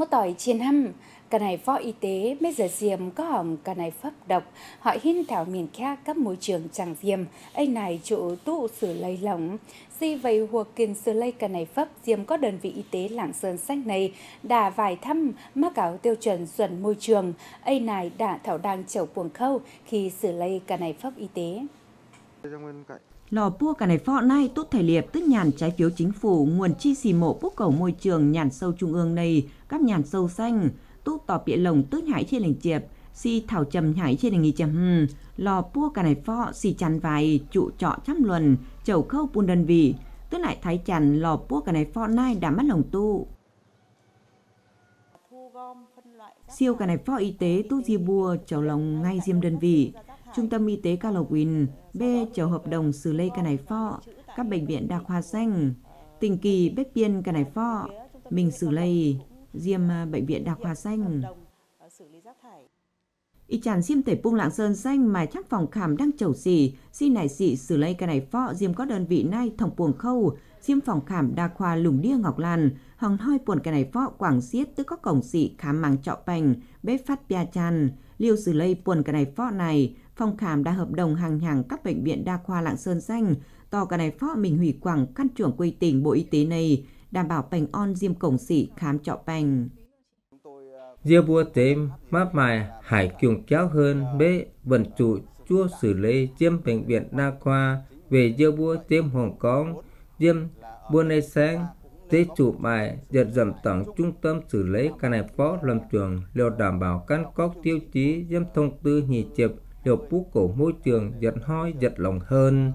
một tỏi chiên hâm cả này phó y tế mấy giờ diềm có hỏng cả này pháp độc. Họ hin thảo miền kia các môi trường chẳng diềm, ấy này chỗ tụ xử lây lỏng. Di vậy hùa kiên xử lây cả này pháp diềm có đơn vị y tế lạng sơn sách này đã vài thăm mắc áo tiêu chuẩn chuẩn môi trường. Ấy này đã thảo đang chầu buồng khâu khi xử lây cả này pháp y tế. Lò pua cả này phọ nay tốt thể liệp, tức nhàn trái phiếu chính phủ, nguồn chi xì mộ bốc cầu môi trường, nhàn sâu trung ương này, các nhàn sâu xanh tốt tỏ bịa lồng tức hải trên lành chiệp si thảo trầm hải trên lành nghi trầm hừm, lò pua cả này phọ xì chăn vài, trụ trọ trăm luận, chầu khâu buôn đơn vị tức lại thái chằn lò pua cả này phọ nay đã mất lồng tu. Siêu cả này phó y tế tu di bùa, chầu lòng ngay diêm đơn vị Trung tâm Y tế Calowin, B chầu hợp đồng xử lý cái này pho các bệnh viện đa khoa xanh, tình kỳ bếp biên cái này pho mình xử lý diêm à, bệnh viện đa khoa xanh. Y chàn xiêm tể pung lạng sơn xanh mà chắc phòng khám đang chầu xỉ, xin này xị xử lý cái này pho diêm có đơn vị nay thòng buồng khâu, diêm phòng khám đa khoa lùng đia ngọc lan, hòng hoi buồn cái này pho quảng xiết tức có cổng xị khám mang trọ bành, bếp phát bia chan, liêu xử lý buồn cái này phó này, Phòng khám đã hợp đồng hàng hàng các bệnh viện đa khoa Lạng Sơn Xanh, to cả này phó mình hủy quảng căn trưởng quy tỉnh Bộ Y tế này, đảm bảo bành on diêm cổng sĩ khám trọ bành. Diêu bua tế mát mài hải kiều kéo hơn bế vận trụ chua xử lý chiếm bệnh viện đa khoa. Về diêu bua tiêm Hồng Kông, diêm buôn này sáng tế chủ bài dệt dầm tổng trung tâm xử lý căn này phó lâm trường liệu đảm bảo căn cốc tiêu chí dâm thông tư nhị chịp liệu phú cổ môi trường giật hoi giật lòng hơn.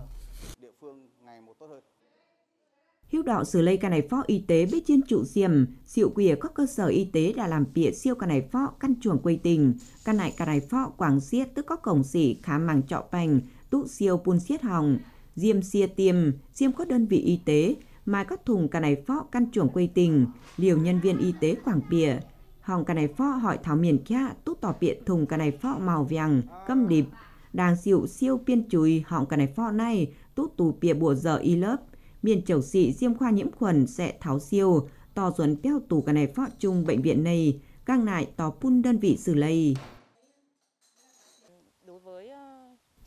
Hiếu đạo xử lây ca này phó y tế biết trên trụ diềm, diệu quỷ các cơ sở y tế đã làm bịa siêu ca này phó căn chuồng quây tình, căn này ca này phó quảng xiết tức có cổng xỉ khá màng trọ bành, tụ siêu pun xiết hồng, diêm xia tiêm, diêm có đơn vị y tế, mà các thùng cả này phó căn chuồng quây tình, liều nhân viên y tế quảng bìa. Hòng cả này phó hỏi thảo miền kia tút tỏ biện thùng cả này phó màu vàng câm điệp. Đang siêu siêu piên chùi họng cả này phó này tút tù bìa bùa giờ y lớp. Miền chầu xị diêm khoa nhiễm khuẩn sẽ tháo siêu. Tò duẩn béo tù cả này phó chung bệnh viện này căng nại tò pun đơn vị xử lây.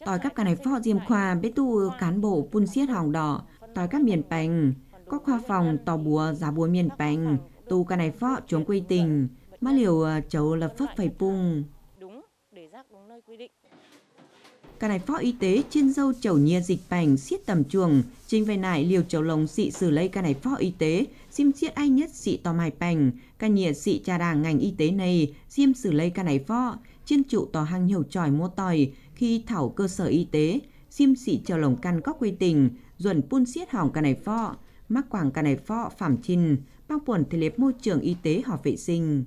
Tòi các cái này phó diêm khoa bế tu cán bộ pun xiết hòng đỏ. Tòi các miền bành có khoa phòng tò bùa giả bùa miền bành tu cả này phó chuồng quy tình. Má liều à, ờ, cháu là pháp phải bung. Đúng, để rác đúng nơi quy định. Cả này phó y tế trên dâu chầu nhia dịch bành siết tầm chuồng, trình về nại liều chầu lồng xị xử lấy cả này phó y tế, xiêm siết ai nhất xị tòm mài bành, cả nhia xị trà đảng ngành y tế này, xiêm xử lấy cả này phó, trên trụ tò hàng nhiều tròi mua tòi, khi thảo cơ sở y tế, xiêm xị chầu lồng căn có quy tình, duẩn pun siết hỏng cả này phó, mắc quảng cả này phọ phạm trình, bao buồn thể liệt môi trường y tế họ vệ sinh.